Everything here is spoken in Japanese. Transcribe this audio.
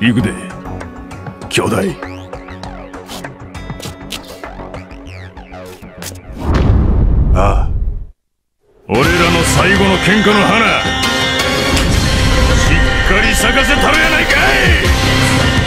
行くで。兄弟。ああ。俺らの最後の喧嘩の花しっかり咲かせたろやないかい。